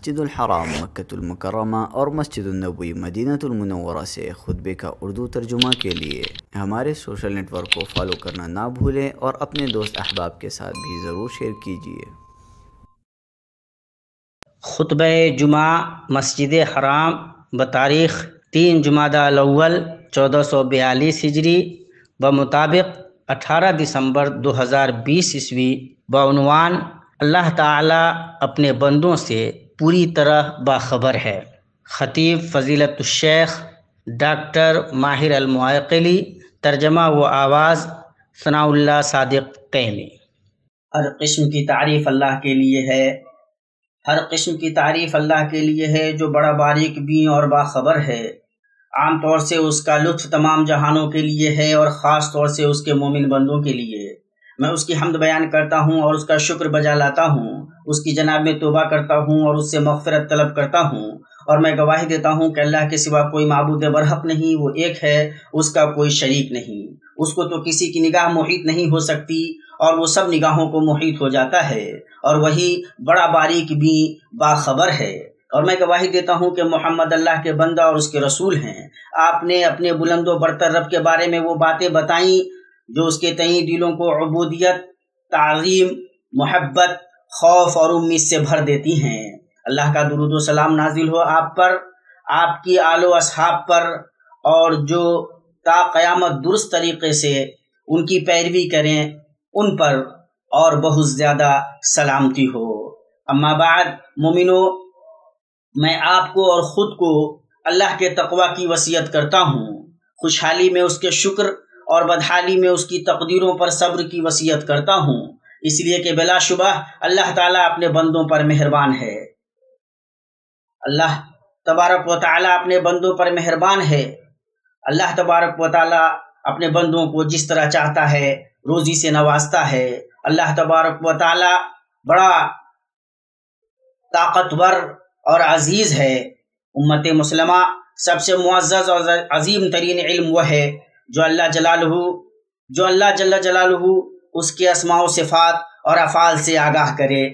मस्जिदुलहराम मक्तुलमकरमा और मस्जिदुलनबी मदीनतुलमुनव्वरा से खुतबे का उर्दू तर्जुमा के लिए हमारे सोशल नेटवर्क को फॉलो करना ना भूलें और अपने दोस्त अहबाब के साथ भी ज़रूर शेयर कीजिए खुतब जुमा मस्जिद हराम बतारीख तीन जुमादा अव्वल चौदह सौ बयालीस हिजरी ब मुताबिक 18 दिसंबर 2020 ईस्वी बनवान अल्लाह बंदों से पूरी तरह बाखबर है। ख़तीब फ़जीलतुल्शेख डॉक्टर माहिर अलमुआकली तर्जमा व आवाज़, सनाउल्ला सादिक कैमी हर किस्म की तारीफ़ अल्लाह के लिए है। हर किस्म की तारीफ़ अल्लाह के लिए है जो बड़ा बारीक भी और बाखबर है। आम तौर से उसका लुत्फ तमाम जहानों के लिए है और ख़ास तौर से उसके मोमिन बंदों के लिए। मैं उसकी हमद बयान करता हूँ और उसका शुक्र बजा लाता हूँ। उसकी जनाब में तोबा करता हूँ और उससे मगफरत तलब करता हूँ। और मैं गवाही देता हूँ कि अल्लाह के सिवा कोई मबूद बरहक नहीं, वो एक है, उसका कोई शरीक नहीं। उसको तो किसी की निगाह मुहित नहीं हो सकती और वो सब निगाहों को मोहित हो जाता है। और वही बड़ा बारीक भी बाखबर है। और मैं गवाही देता हूँ कि मोहम्मद अल्लाह के बंदा और उसके रसूल हैं। आपने अपने बुलंदो बरतर रब के बारे में वो बातें बताई जो उसके तई दिलों को अबूदियत ताज़ीम मोहब्बत, खौफ और उम्मीद से भर देती हैं। अल्लाह का दुरुद सलाम नाजिल हो आप पर, आपकी आलो असहाब पर, और जो ता क़यामत दुरुस्त तरीके से उनकी पैरवी करें, उन पर और बहुत ज़्यादा सलामती हो। अम्मा बाद, मोमिनो, मैं आपको और ख़ुद को अल्लाह के तकवा की वसीयत करता हूँ। खुशहाली में उसके शुक्र और बदहाली में उसकी तकदीरों पर सब्र की वसीयत करता हूँ। इसलिए कि बिलाशुबह अल्लाह ताला अपने बंदों पर मेहरबान है। अल्लाह तबारक व ताला अपने बंदों पर मेहरबान है। अल्लाह तबारक व ताला अपने बंदों को जिस तरह चाहता है, रोजी से नवाजता है। अल्लाह तबारक व ताला बड़ा ताकतवर और अज़ीज़ है। उम्मत मुसलमा सबसे मुआज़ और अजीम तरीन इल्म वह है। जो अल्लाह जलालहू, जो अल्लाह जल्ला जलालहू, उसके असमाओ सिफ़ात और अफ़ाल से आगाह करे।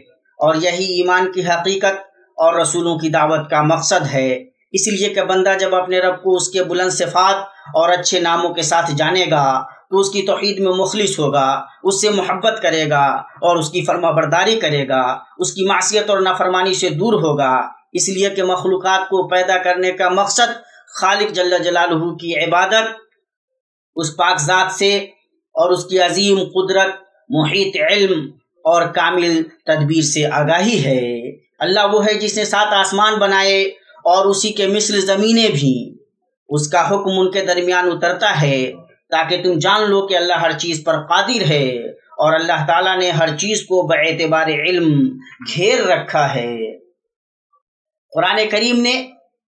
और यही ईमान की हकीकत और रसूलों की दावत का मकसद है। इसलिए कि बंदा जब अपने रब को उसके बुलंद सिफ़ात और अच्छे नामों के साथ जानेगा तो उसकी तोहद में मुखलिस होगा, उससे मोहब्बत करेगा और उसकी फर्मा बरदारी करेगा, उसकी मासीत और नाफरमानी से दूर होगा। इसलिए कि मखलूक़ को पैदा करने का मकसद खालिक जल्ला जलालहू की इबादत उस पाकजात से और उसकी अजीम कुदरत, मुहित इल्म और कामिल तदबीर से आगाही है। अल्लाह वो है जिसने सात आसमान बनाए और उसी के मिस्र ज़मीनें भी। उसका हुक्म उनके दरमियान उतरता है ताकि तुम जान लो कि अल्लाह हर चीज़ पर कादिर है और अल्लाह ताला ने हर चीज़ को बेतबार इल्म घेर रखा है। कुरान करीम ने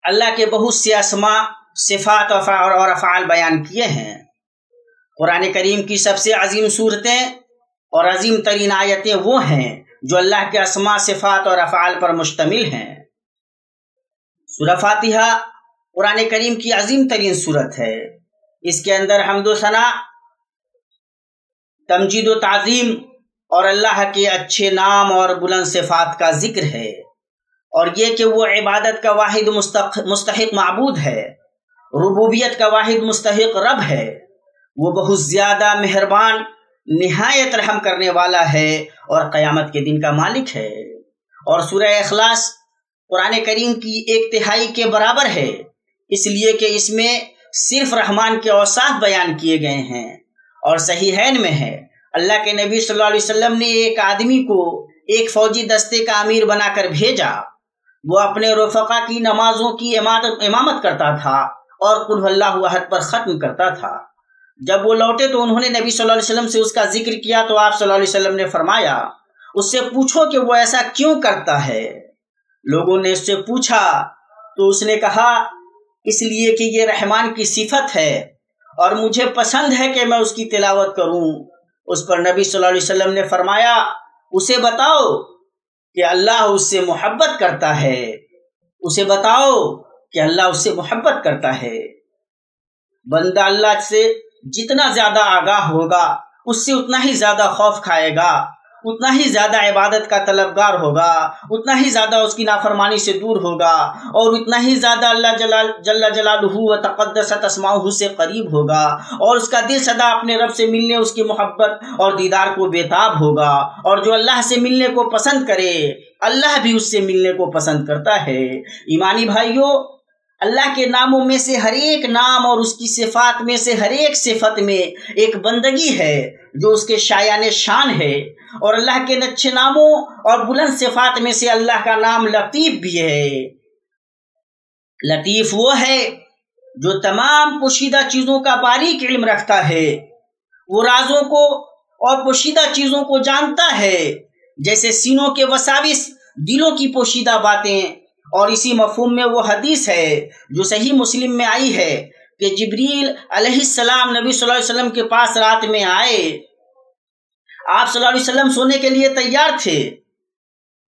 अल्लाह के बहुत से असमा सिफात और अफ़ाल बयान किए हैं। कुरान करीम की सबसे अजीम सूरतें और अजीम तरीन आयतें वो हैं जो अल्लाह के असमा, सिफात और अफ़ाल पर मुश्तमिल हैं। सूरह फातिहा कुरान करीम की अजीम तरीन सूरत है। इसके अंदर हमदोसना तमजीद ताज़ीम और अल्लाह के अच्छे नाम और बुलंद सिफात का ज़िक्र है। और ये कि वो इबादत का वाहिद मुस्तक मबूद है, रुबूबियत का वाहिद मुस्तक रब है। वो बहुत ज़्यादा मेहरबान, नहायत रहम करने वाला है और क़यामत के दिन का मालिक है। और सूरह अखलास कुरान करीम की एक तिहाई के बराबर है, इसलिए कि इसमें सिर्फ़ रहमान के औसाफ बयान किए गए हैं और सही हैन में है। अल्लाह के नबी सल्लल्लाहु अलैहि वसल्लम ने एक आदमी को एक फौजी दस्ते का अमीर बनाकर भेजा। वो अपने रफ़ा की नमाजों की इमामत करता था और कुल अहद पर ख़त्म करता था। जब वो लौटे तो उन्होंने नबी सल्लल्लाहु अलैहि वसल्लम से उसका ज़िक्र किया तो आप सल्लल्लाहु अलैहि वसल्लम ने फरमाया, उससे पूछो कि वो ऐसा क्यों करता है? लोगों ने उससे पूछा तो उसने कहा, इसलिए कि ये रहमान की सिफत है और मुझे पसंद है कि मैं उसकी तिलावत करूँ। उस पर नबी सल्लल्लाहु अलैहि वसल्लम ने फरमाया, उसे बताओ कि अल्लाह उससे मोहब्बत करता है। उसे बताओ कि अल्लाह उससे मोहब्बत करता है। बंदा अल्लाह से जितना ज़्यादा आगाह होगा, उससे उतना ही ज़्यादा खौफ खाएगा, उतना ही ज़्यादा इबादत का तलबगार होगा, उतना ही ज़्यादा उसकी नाफरमानी से दूर होगा, और उतना ही ज़्यादा अल्लाह जलाल, जल्ला जलालहू व तक़दसत असमाहू से करीब होगा, और उसका दिल सदा अपने रब से मिलने, उसकी मोहब्बत और दीदार को बेताब होगा, और जो अल्लाह से मिलने को पसंद करे, अल्लाह भी उससे मिलने को पसंद करता है। ईमानी भाइयों अल्लाह के नामों में से हर एक नाम और उसकी सिफात में से हर एक सिफत में एक बंदगी है, जो उसके शायान शान है। और अल्लाह के नच्छे नामों और बुलंद सिफात में से अल्लाह का नाम लतीफ़ भी है। लतीफ़ वो है, जो तमाम पोशीदा चीज़ों का बारीक इल्म रखता है। वो राजों को और पोशीदा चीज़ों को जानता है। जैसे सीनों के वसाविस, दिलों की पोशीदा बातें और इसी मफहूम में वो हदीस है जो सही मुस्लिम में आई है कि जिब्रील अलैहिस्सलाम नबी सल्लल्लाहु अलैहि वसल्लम के पास रात में आए। आप सल्लल्लाहु अलैहि वसल्लम सोने के लिए तैयार थे।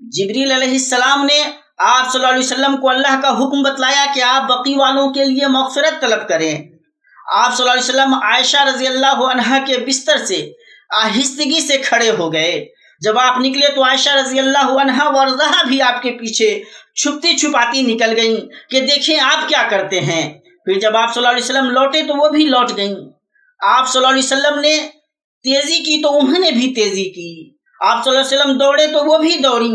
जिब्रील अलैहिस्सलाम ने आप सल्लल्लाहु अलैहि वसल्लम को अल्लाह का हुक्म बतलाया कि आप बकी वालों के लिए मगफरत तलब करें। आप सल्लल्लाहु अलैहि वसल्लम आयशा रज़ी अल्लाह अनहा के बिस्तर से आहिस्तगी से खड़े हो गए। जब आप निकले तो आयशा रज़ी अल्लाह अनहा वर्जहा भी आपके पीछे छुपती छुपाती निकल गई कि देखें आप क्या करते हैं। फिर जब आप सल्लल्लाहु अलैहि वसल्लम लौटे तो वो भी लौट गई। आप सल्लल्लाहु अलैहि वसल्लम ने तेज़ी की तो उन्होंने भी तेज़ी की। आप सल्लल्लाहु अलैहि वसल्लम दौड़े तो वो भी दौड़ी।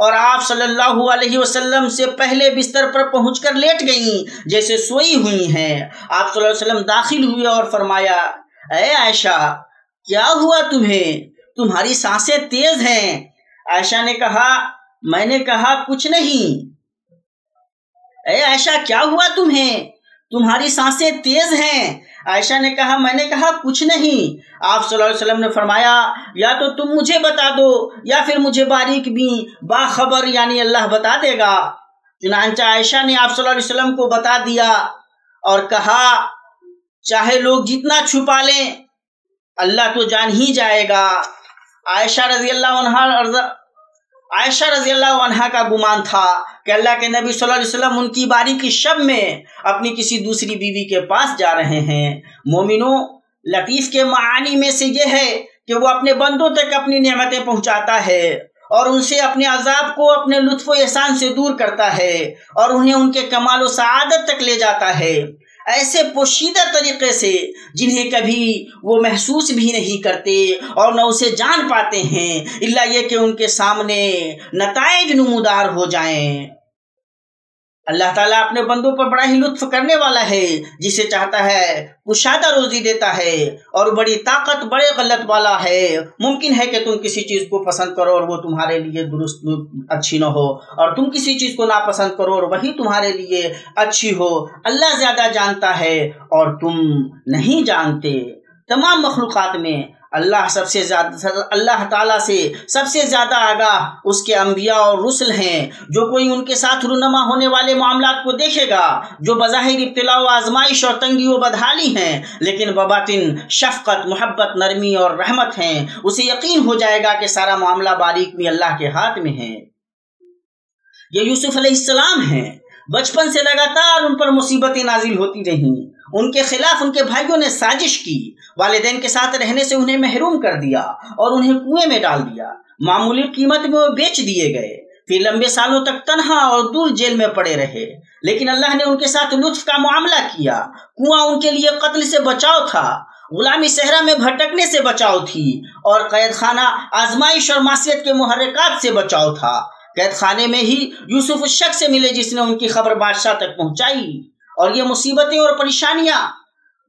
और आप सल्लल्लाहु अलैहि वसल्लम से पहले बिस्तर पर पहुंचकर लेट गई, जैसे सोई हुई हैं। आप सल्लल्लाहु अलैहि वसल्लम दाखिल हुए और फरमाया अरे आयशा, क्या हुआ तुम्हें? तुम्हारी साँसें तेज हैं। आयशा ने कहा मैंने कहा, कुछ नहीं। आयशा, क्या हुआ तुम्हें? तुम्हारी साँसें तेज हैं। आयशा ने कहा, मैंने कहा, कुछ नहीं। आप सल्लल्लाहु अलैहि वसल्लम ने फरमाया, या तो तुम मुझे बता दो, या फिर मुझे बारीक भी, बाखबर, यानी अल्लाह बता देगा। चुनाचा आयशा ने आप सल्लल्लाहु अलैहि वसल्लम को बता दिया और कहा, चाहे लोग जितना छुपा लें, अल्लाह तो जान ही जाएगा। आयशा रज़ी अल्लाह आयशा रज़ी अल्लाह का गुमान था कि अल्लाह के नबी सल्लल्लाहु अलैहि वसल्लम उनकी बारी की शब में अपनी किसी दूसरी बीवी के पास जा रहे हैं। मोमिनो, लतीफ़ के मानी में से यह है कि वो अपने बंदों तक अपनी नियमतें पहुंचाता है और उनसे अपने अजाब को अपने लुत्फ़ एहसान से दूर करता है और उन्हें उनके कमाल सआदत तक ले जाता है। ऐसे पोशीदा तरीके से जिन्हें कभी वो महसूस भी नहीं करते और न उसे जान पाते हैं, इल्ला ये कि उनके सामने नतज नमूदार हो जाएँ। अल्लाह ताला अपने बंदों पर बड़ा ही लुत्फ करने वाला है, जिसे चाहता है कुशादा रोजी देता है, और बड़ी ताकत, बड़े गलत वाला है। मुमकिन है कि तुम किसी चीज़ को पसंद करो और वो तुम्हारे लिए दुरुस्त, अच्छी ना हो, और तुम किसी चीज़ को नापसंद करो और वही तुम्हारे लिए अच्छी हो। अल्लाह ज़्यादा जानता है और तुम नहीं जानते। तमाम मखलूक़ात में अल्लाह सबसे ज़्यादा, अल्लाह ताला से सबसे ज़्यादा आगाह उसके अम्बिया और रसुल हैं, जो कोई उनके साथ रुनमा होने वाले मामला को देखेगा, जो बज़ाहिर इब्तला आजमाइश और तंगी व बदहाली हैं, लेकिन बबातिन शफ़क़त, मोहब्बत, नरमी और रहमत हैं, उसे यकीन हो जाएगा कि सारा मामला बारीक में अल्लाह के हाथ में है। ये यूसुफ हैं, बचपन से लगातार उन पर मुसीबतें नाजिल होती रहीं। उनके खिलाफ उनके भाइयों ने साजिश की, वालदेन के साथ रहने से उन्हें महरूम कर दिया और उन्हें कुएँ में डाल दिया। मामूली कीमत में वो बेच दिए गए। फिर लंबे सालों तक तनहा और दूर जेल में पड़े रहे। लेकिन अल्लाह ने उनके साथ लुत्फ का मामला किया। कुआँ उनके लिए कत्ल से बचाव था। गुलामी सहरा में भटकने से बचाव थी और कैद खाना आजमाइश और मासीत के मुहरकत से बचाव था। कैद खाने में ही यूसुफ उस शख्स से मिले जिसने उनकी खबर बादशाह तक पहुंचाई। और ये मुसीबतें और परेशानियाँ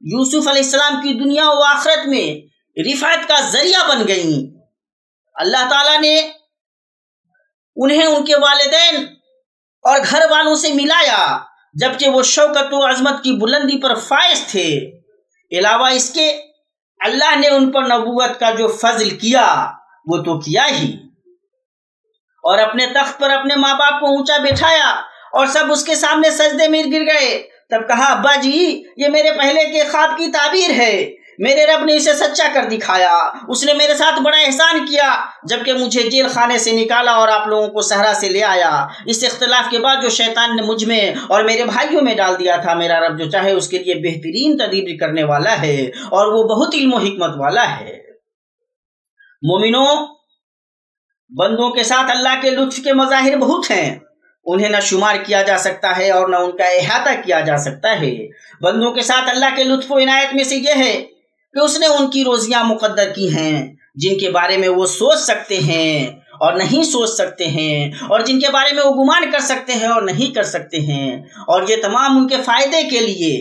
यूसुफ अलैहिस्सलाम की दुनिया व आखरत में रिफायत का ज़रिया बन गई। अल्लाह ताला ने उन्हें उनके वालदेन और घर वालों से मिलाया, जबकि वो शौकत व अजमत की बुलंदी पर फायज थे। अलावा इसके अल्लाह ने उन पर नबूवत का जो फजल किया, वो तो किया ही। और अपने तख्त पर अपने माँ बाप को ऊँचा बैठाया और सब उसके सामने सजदे में गिर गए। तब कहा अब्बा जी ये मेरे पहले के ख्वाब की ताबीर है। मेरे रब ने इसे सच्चा कर दिखाया। उसने मेरे साथ बड़ा एहसान किया, जबकि मुझे जेल खाने से निकाला और आप लोगों को सहरा से ले आया। इस इख्तलाफ के बाद जो शैतान ने मुझमें और मेरे भाइयों में डाल दिया था, मेरा रब जो चाहे उसके लिए बेहतरीन तदीब करने वाला है और वो बहुत इल्म हिकमत वाला है। मोमिनो, बंदों के साथ अल्लाह के लुत्फ के मज़ाहिर बहुत हैं। उन्हें न शुमार किया जा सकता है और न उनका अहाता किया जा सकता है। बंदों के साथ अल्लाह के लुत्फ इनायत में से यह है कि उसने उनकी रोजियाँ मुकद्दर की हैं, जिनके बारे में वो सोच सकते हैं और नहीं सोच सकते हैं, और जिनके बारे में वो गुमान कर सकते हैं और नहीं कर सकते हैं। और ये तमाम उनके फ़ायदे के लिए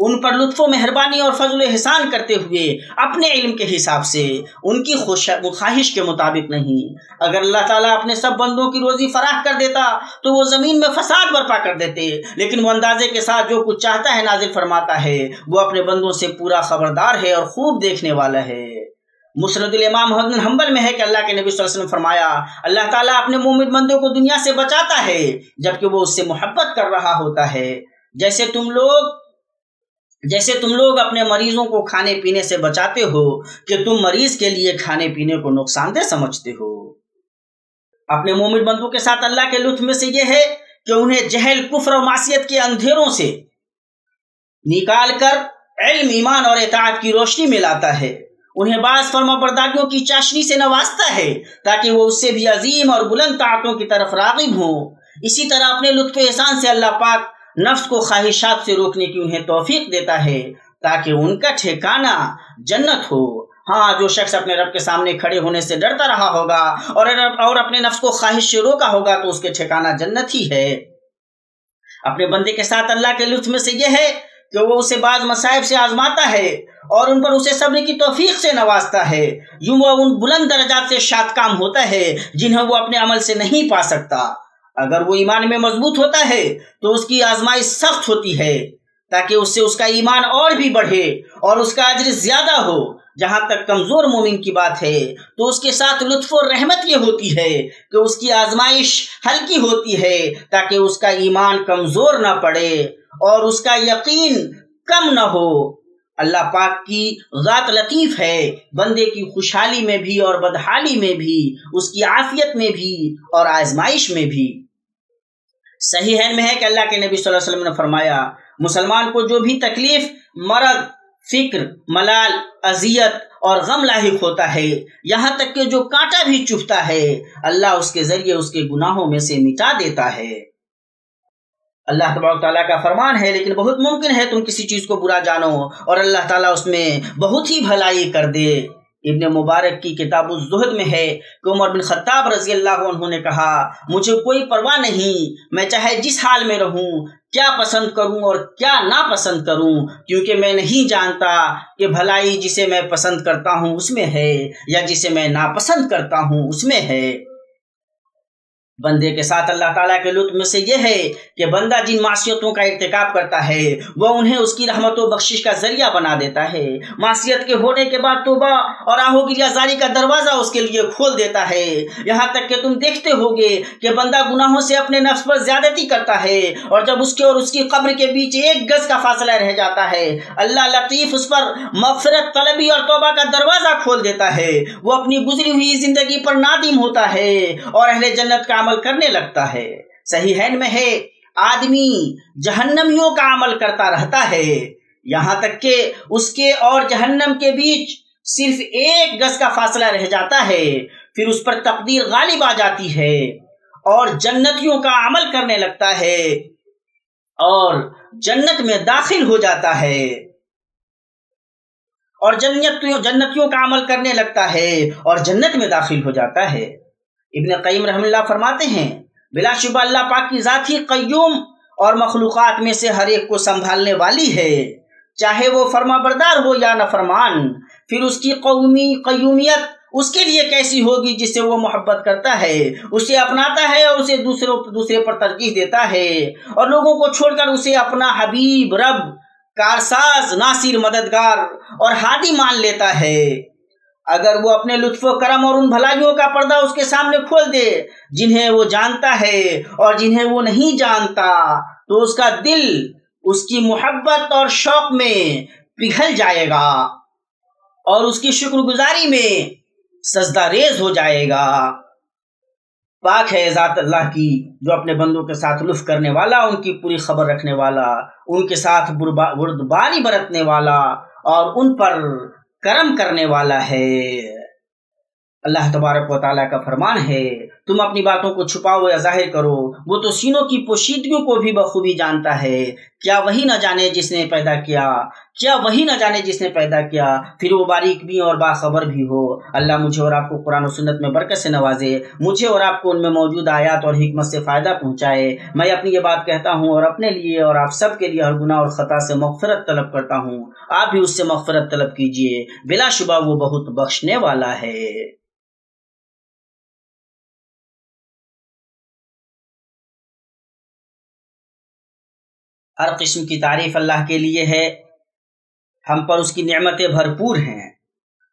उन पर लुत्फ़, मेहरबानी और फजल एहसान करते हुए अपने इल्म के हिसाब से उनकी ख्वाहिश के मुताबिक नहीं। अगर अल्लाह ताला अपने सब बंदों की रोज़ी फराह कर देता तो वो ज़मीन में फसाद बर्पा कर देते। लेकिन वो अंदाजे के साथ जो कुछ चाहता है, नाजिल फरमाता है, वो अपने बंदों से पूरा खबरदार है और खूब देखने वाला है। मुसरदुलमाम हम्बल में है कि अल्लाह के नबी वसल्लम फरमाया, अल्लाह ताला अपने मोमिन बंदों को दुनिया से बचाता है, जबकि वो उससे मोहब्बत कर रहा होता है। जैसे तुम लोग जैसे तुम लोग अपने मरीजों को खाने पीने से बचाते हो कि तुम मरीज़ के लिए खाने पीने को नुकसानदेह समझते हो? अपने मोमिन बंधु के साथ अल्लाह के लुत्फ में से यह है कि उन्हें जहल, कुफर और मासीत के अंधेरों से निकाल कर इल्म, ईमान और एतात की रोशनी में लाता है। उन्हें बास फर्मा बरदारियों की चाशनी से नवाजता है, ताकि वो उससे भी अजीम और बुलंद ताकतों की तरफ़ रागिब हो। इसी तरह अपने लुत्फ एहसान से अल्लाह पाक नफ्स को ख्वाहिशात से रोकने की उन्हें तोफीक देता है, ताकि उनका ठिकाना जन्नत हो। हाँ जो शख्स अपने रब के सामने खड़े होने से डरता रहा होगा, और और अपने नफ्स को ख्वाहिश से रोका होगा तो उसके ठिकाना जन्नत ही है। अपने बंदे के साथ अल्लाह के लुत्फ में से यह है कि वो उसे बाद मसाइब से आजमाता है, और उन पर उसे सब्र की तोफीक से नवाजता है। यूँ वो उन बुलंद दर्जात से शाद काम होता है, जिन्हें वो अपने अमल से नहीं पा सकता। अगर वो ईमान में मज़बूत होता है तो उसकी आजमाइश सख्त होती है, ताकि उससे उसका ईमान और भी बढ़े और उसका अजर ज़्यादा हो। जहाँ तक कमज़ोर मोमिन की बात है तो उसके साथ लुत्फ और रहमत ये होती है कि उसकी आजमाइश हल्की होती है, ताकि उसका ईमान कमज़ोर ना पड़े और उसका यकीन कम ना हो। अल्लाह पाक की ज़ात लतीफ़ है, बंदे की खुशहाली में भी और बदहाली में भी, उसकी आफियत में भी और आजमाइश में भी। सही है में है कि अल्लाह के नबी सल्लल्लाहु अलैहि वसल्लम ने फरमाया, मुसलमान को जो भी तकलीफ़, मरद, फ़िक्र, मलाल, अजियत और गम लाहिक होता है, यहाँ तक कि जो कांटा भी चुभता है, अल्लाह उसके ज़रिए उसके गुनाहों में से मिटा देता है। अल्लाह तबाला का फरमान है, लेकिन बहुत मुमकिन है तुम किसी चीज़ को बुरा जानो और अल्लाह ताला उसमें बहुत ही भलाई कर दे। इब्न मुबारक की किताब जुहद में है कि उमर बिन खत्ताब रज़ी अल्लाह ने कहा, मुझे कोई परवाह नहीं, मैं चाहे जिस हाल में रहूँ, क्या पसंद करूँ और क्या ना पसंद करूँ, क्योंकि मैं नहीं जानता कि भलाई जिसे मैं पसंद करता हूँ उसमें है या जिसे मैं नापसंद करता हूँ उसमें है। बंदे के साथ अल्लाह ताला के लुत्फ में से यह है कि बंदा जिन मासीतों का इरतकब करता है, वह उन्हें उसकी रहमत बख्शिश का ज़रिया बना देता है। मासीत के होने के बाद तोबा और आहोगिरियाजारी का दरवाज़ा उसके लिए खोल देता है। यहाँ तक कि तुम देखते होगे कि बंदा गुनाहों से अपने नफ्स पर ज्यादती करता है और जब उसके और उसकी कब्र के बीच एक गज का फासला रह जाता है, अल्लाह लतीफ़ उस पर मफरत तलबी और तोबा का दरवाज़ा खोल देता है। वो अपनी गुजरी हुई ज़िंदगी पर नादिम होता है और अहले जन्नत का अमल करने लगता है। सही है में है। आदमी जहन्नमियों का अमल करता रहता है। यहाँ तक के उसके और जहन्नम के बीच सिर्फ़ एक गज का फासला रह जाता है। फिर उस पर तकदीर गालिब आ जाती है और जन्नतियों का अमल करने लगता है और जन्नत में दाखिल हो जाता है। और जन्नतियों जन्नतियों का अमल करने लगता है और जन्नत में दाखिल हो जाता है। इबन कईम रहमल्ला फरमाते हैं बिलाशुबा अल्लाह पाक की ज़ात ही कयूम और मखलूक़ात में से हर एक को संभालने वाली है। चाहे वो फर्मा बरदार हो या नफरमान, फिर उसकी कौमी कयूमियत उसके लिए कैसी होगी जिससे वो मोहब्बत करता है? उसे अपनाता है और उसे दूसरों, दूसरे पर तरजीह देता है? और लोगों को छोड़कर उसे अपना हबीब, रब, कारसाज, नासिर, मददगार और हादी मान लेता है। अगर वो अपने लुत्फ करम और उन भलाइयों का पर्दा उसके सामने खोल दे, जिन्हें वो जानता है और जिन्हें वो नहीं जानता तो उसका दिल उसकी मोहब्बत और शौक में पिघल जाएगा और उसकी शुक्रगुजारी में सजदा रेज हो जाएगा। पाक है ज़ात अल्लाह की, जो अपने बंदों के साथ लुफ करने वाला, उनकी पूरी खबर रखने वाला, उनके साथ बुरबारी बरतने वाला और उन पर कर्म करने वाला है। अल्लाह तबारक वाली का फरमान है, तुम अपनी बातों को छुपाओ या ज़ाहिर करो। वो तो सीनों की पोशीदगियों को भी बखूबी जानता है। क्या वही न जाने जिसने पैदा किया, क्या वही न जाने जिसने पैदा किया, फिर वो बारीक भी और बाखबर भी हो। अल्लाह मुझे और आपको कुरान और सुन्नत में बरकत से नवाजे। मुझे और आपको उनमें मौजूद आयात और हिकमत से फ़ायदा पहुँचाए। मैं अपनी ये बात कहता हूँ और अपने लिए और आप सब के लिए हर गुना और ख़ता से मगफरत तलब करता हूँ। आप भी उससे मगफरत तलब कीजिए। बिलाशुबा वो बहुत बख्शने वाला है। हर किस्म की तारीफ़ अल्लाह के लिए है। हम पर उसकी नियमतें भरपूर हैं।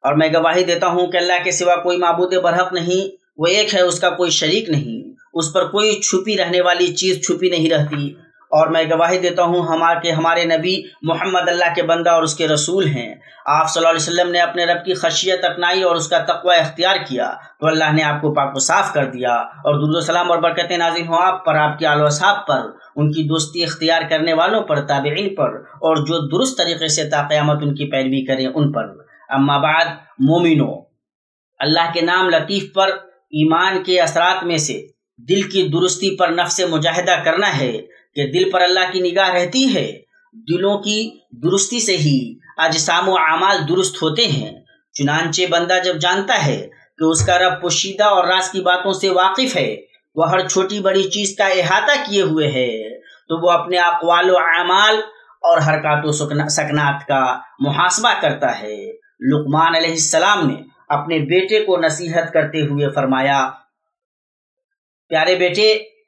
और मैं गवाही देता हूँ कि अल्लाह के सिवा कोई मबूद बरहक नहीं, वो एक है, उसका कोई शरीक नहीं। उस पर कोई छुपी रहने वाली चीज़ छुपी नहीं रहती। और मैं गवाही देता हूँ, हमारे हमारे नबी मोहम्मद अल्लाह के बंदा और उसके रसूल हैं। आप सल्लल्लाहु अलैहि वसल्लम ने अपने रब की खशियत अपनाई और उसका तकवा इख्तियार किया तो अल्लाह ने आपको पाक को साफ़ कर दिया। और दुरुसलाम और बरकत नाजिल हो आप पर, आपके आलो साहब पर, उनकी दोस्ती इख्तियार करने वालों पर ताबेन पर, और जो दुरुस्त तरीके से ताक़यामत उनकी पैरवी करें उन पर। अम्माबाद मोमिनो, अल्लाह के नाम लतीफ़ पर, ईमान के असरात में से, दिल की दुरुस्ती पर नफ्स मुजाहिदा करना है। कि दिल पर अल्लाह की निगाह रहती है, दिलों की दुरुस्ती से ही अजसाम अमाल दुरुस्त होते हैं। चुनानचे बंदा जब जानता है कि उसका रब पोशीदा और राज की बातों से वाकिफ है, वह हर छोटी बड़ी चीज़ का अहाता किए हुए है तो वो अपने अकवाल अमाल और हरकत सकनात का मुहासबा करता है। लुकमान सलाम ने अपने बेटे को नसीहत करते हुए फरमाया, प्यारे बेटे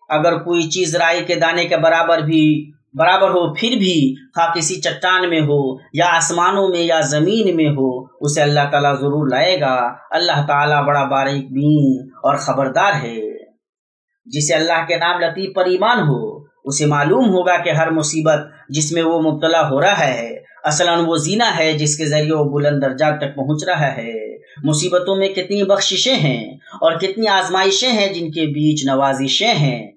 अगर कोई चीज़ राई के दाने के बराबर भी, बराबर हो, फिर भी खा किसी चट्टान में हो, या आसमानों में, या ज़मीन में हो, उसे अल्लाह ताला ज़रूर लाएगा। अल्लाह ताला बड़ा बारीक बीन और खबरदार है। जिसे अल्लाह के नाम लतीफ पर ईमान हो, उसे मालूम होगा कि हर मुसीबत जिसमें वो मुबतला हो रहा है, असलन वो जीना है जिसके ज़रिए वो बुलंद दर्जा तक पहुँच रहा है। मुसीबतों में कितनी बख्शिशें हैं और कितनी आजमाइशें हैं जिनके बीच नवाजिशें हैं।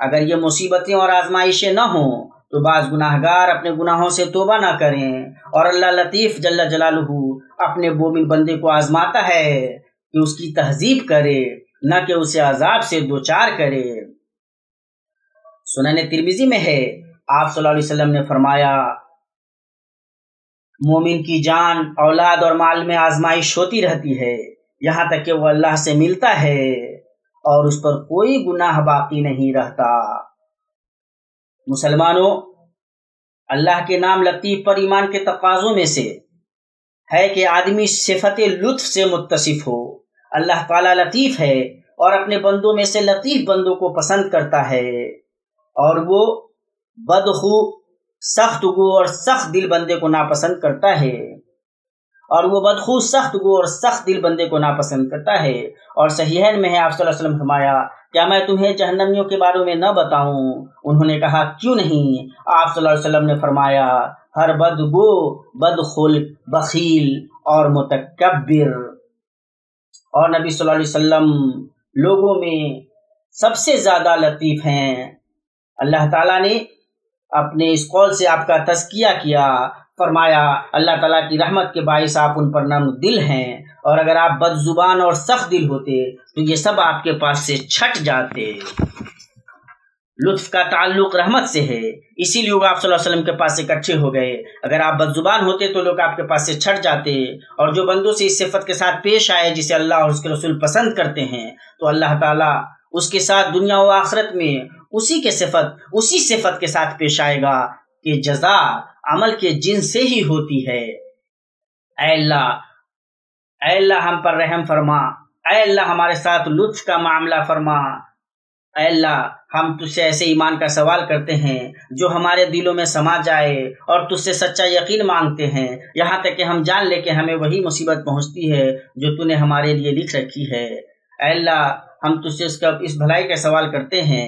अगर ये मुसीबतें और आजमाइशें न हो तो बाज गुनाहगार अपने गुनाहों से तोबा ना करें। और अल्लाह लतीफ़ जल्ला जलालहू अपने बोमिन बंदे को आजमाता है कि उसकी तहजीब करे, न कि उसे अजाब से दो चार करे। सुनन तिरमिजी में है, आप सल्लल्लाहु अलैहि वसल्लम ने फरमाया, मोमिन की जान औलाद और माल में आजमाइश होती रहती है, यहाँ तक कि वो अल्लाह से मिलता है। और उस पर कोई गुनाह बाकी नहीं रहता। मुसलमानों, अल्लाह के नाम लतीफ़ पर ईमान के तकाजों में से है कि आदमी सिफत लुत्फ से मुतसिफ हो। अल्लाह ताला लतीफ़ है और अपने बंदों में से लतीफ़ बंदों को पसंद करता है और वो बदखू, सख्त गो और सख्त दिल बंदे को नापसंद करता है। और वो बदखू सख्त गो और सख्त दिल बंदे को नापसंद करता है। और सहीहन में है, आप फरमाया, क्या मैं तुम्हें जहन्नमियों के बारे में न बताऊँ? उन्होंने कहा, क्यों नहीं? आप वसल्लम ने फरमाया, हर बदगो, बदखुल, बखील और मुतकबिर और नबी सल्लल्लाहु लोगों में सबसे ज़्यादा लतीफ हैं। अल्लाह ताला ने अपने इस कौल से आपका तस्किया किया फरमाया, अल्लाह ताला की रहमत के बायस आप उन पर नम दिल हैं, और अगर आप बदजुबान और सख्त दिल होते तो ये सब आपके पास से छट जाते। लुत्फ का ताल्लुक रहमत से है, इसीलिए लोग आप वसल्लम के पास इकट्ठे हो गए। अगर आप बदजुबान होते तो लोग आपके पास से छट जाते, और जो बंदों से इस सिफत के साथ पेश आए, जिसे अल्लाह और उसके रसूल पसंद करते हैं तो अल्लाह ताला उसके साथ दुनिया व आखरत में उसी के सिफत, उसी सिफत के साथ पेश आएगा कि जजा अमल के जिन से ही होती है। अल्लाह अल्लाह हम पर रहम फरमा। अल्लाह हमारे साथ लुत्फ का मामला फरमा। अल्लाह, हम तुझसे ऐसे ईमान का सवाल करते हैं जो हमारे दिलों में समा जाए और तुझसे सच्चा यकीन मांगते हैं। यहाँ तक कि हम जान ले कि हमें वही मुसीबत पहुँचती है जो तूने हमारे लिए लिख रखी है। अल्लाह, हम तुझसे इसका इस भलाई का सवाल करते हैं।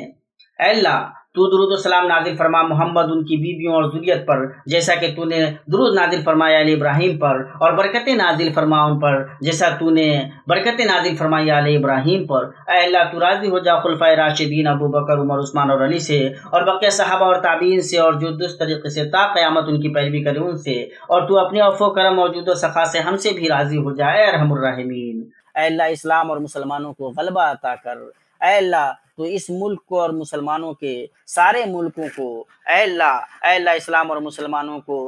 अल्लाह तू दुरुद सलाम नाजिल फरमा मोहम्मद उनकी बीबियों और जुरियत पर, जैसा कि तूने दुरुद नाजिल फरमाया इब्राहिम पर, और बरकत नाजिल फरमा उन पर, जैसा तूने बरकत नाजिल फरमाई अली इब्राहिम पर। अल्लाह, तू राज़ी हो जा खुलफा राशिदीन, अबू बकर, उमर, उस्मान और अली से, और बक़ साहबा और ताबीन से, और जो दुस्त तरीके से ता क़यामत उनकी पैरवी करे उनसे, और तू अपने अफो करम मौजूद सखा से हमसे भी राज़ी हो जाए रहमीन। अल्लाह, इस्लाम और मुसलमानों को गलबा अता कर। अल्लाह तो इस मुल्क को और मुसलमानों के सारे मुल्कों को अल्लाह इस्लाम और मुसलमानों को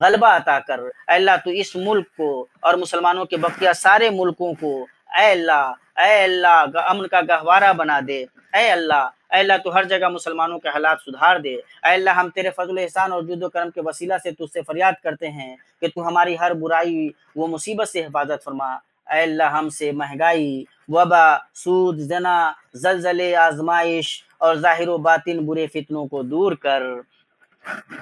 गलबा अता कर अल्लाह तो इस मुल्क को और मुसलमानों के बकिया सारे मुल्कों को अल्लाह अल्लाह अमन का गहवारा बना दे। अल्लाह अल्लाह तो हर जगह मुसलमानों के हालात सुधार दे। अल्लाह हम तेरे फजल एहसान और जुदो करम के वसीला से तुझसे फरियाद करते हैं कि तू हमारी हर बुराई, वो मुसीबत से हिफाजत फरमा। अल्लाह हमसे महँगाई, वबा, सूद, जना, जलजले, आजमाइश और ज़ाहिर बातिन बुरे फितनों को दूर कर।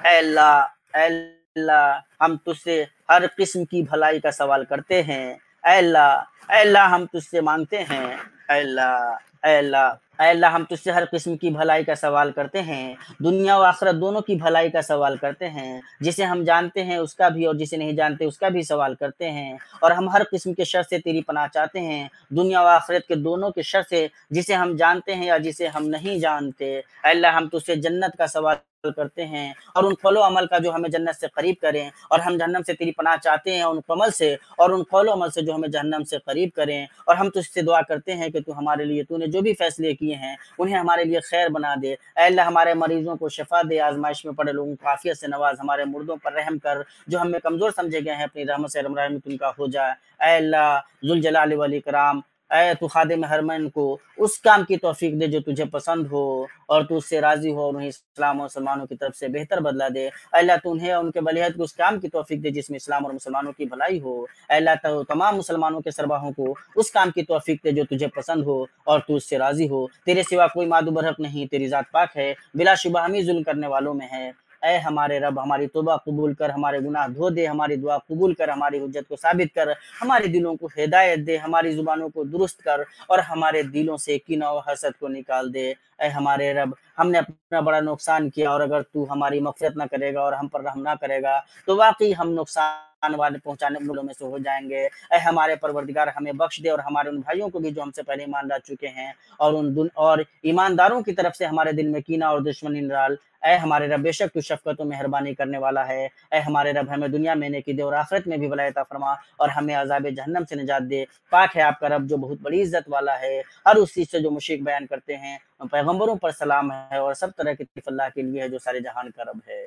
अल्लाह अल्लाह, हम तुझसे हर किस्म की भलाई का सवाल करते हैं। अल्लाह अल्लाह हम तुझसे मांगते हैं। अल्लाह अल्लाह। अल्लाह, हम तुझसे हर किस्म की भलाई का सवाल करते हैं। दुनिया व आखरत दोनों की भलाई का सवाल करते हैं। जिसे हम जानते हैं, उसका भी, और जिसे नहीं जानते, उसका भी सवाल करते हैं। और हम हर किस्म के शर से तेरी पनाह चाहते हैं। दुनिया व आखरत के दोनों के शर से, जिसे हम जानते हैं या जिसे हम नहीं जानते। अल्लाह, हम तुझसे जन्नत का सवाल करते हैं और उन कौलो अमल का जो हमें जन्नत से करीब करें और हम जहन्नम से तेरी पनाह चाहते हैं उन कमल से और उन कौलो अमल से जो हमें जहन्नम से करीब करें और हम तुझसे दुआ करते हैं कि तू हमारे लिए, तूने जो भी फैसले किए हैं, उन्हें हमारे लिए खैर बना दे। अल्लाह, हमारे मरीजों को शफा दे, आजमाइश में पड़े लोगों को काफियत से नवाज़, हमारे मुर्दों पर रहम कर, जो हमें कमज़ोर समझे गए हैं, अपनी रहमत से रमराम उनका हो जाए। अल्लाह, जुलजलाल कराम अय तू खादिम हरमैन को उस काम की तोफीक दे जो तुझे पसंद हो और तू उससे राज़ी हो और उन्हें इस्लाम और मुसलमानों की तरफ़ से बेहतर बदला दे। अल्लाह, तू उन्हें उनके बलियत को उस काम की तोफीक दे जिसमें इस्लाम और मुसलमानों की भलाई हो। अल्लाह तो तमाम मुसलमानों के सरबाहों को उस काम की तोफीक दे जो तुझे पसंद हो और तू उससे राज़ी हो। तेरे सिवा कोई मादू बरहक नहीं, तेरी ज़ात पाक है बिलाशुबा हम जुल्म करने वालों में है। ऐ हमारे रब, हमारी तोबा कबूल कर, हमारे गुनाह धो दे, हमारी दुआ कबूल कर, हमारी हजत को साबित कर, हमारे दिलों को हिदायत दे, हमारी जुबानों को दुरुस्त कर और हमारे दिलों से किन और हसद को निकाल दे। ए हमारे रब, हमने अपना बड़ा नुकसान किया और अगर तू हमारी मफरत ना करेगा और हम पर रहम ना करेगा तो वाकई हम नुकसान वाले पहुँचाने वालों में से हो जाएँगे। ऐ हमारे परवरदिगार हमें बख्श दे और हमारे उन भाइयों को भी जो हमसे पहले ईमान ला चुके हैं और उन और ईमानदारों की तरफ़ से हमारे दिल में कीना और दुश्मनी निराल। ऐ हमारे रब बेशक तू शफकत मेहरबानी करने वाला है। ए, हमारे रब हमें दुनिया में नेकी दे और आखिरत में भी वलायता फरमा और हमें अजाब जहन्नम से निजात दे। पाक है आपका रब जो बहुत बड़ी इज़्ज़त वाला है। हर उस चीज़ से जो मुशीक बयान करते हैं पैगम्बरों पर सलाम है और सब तरह की अल्लाह के लिए है जो सारे जहान का रब है।